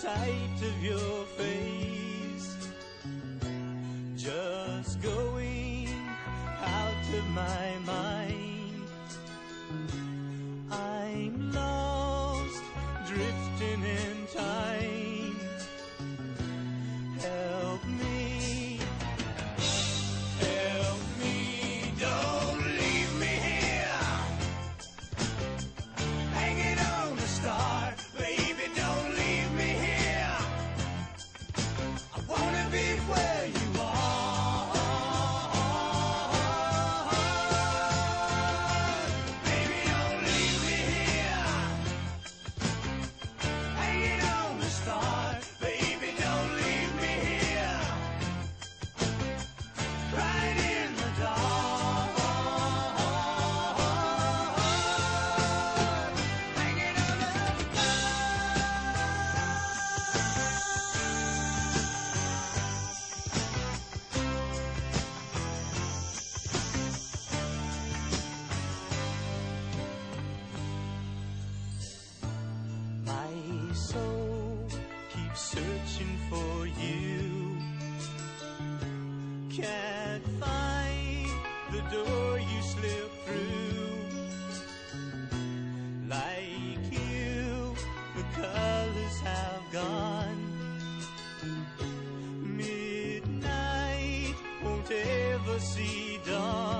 sight of your face. Just going out of my mind. keep searching for you. Can't find the door you slipped through. Like you, the colors have gone. Midnight won't ever see dawn.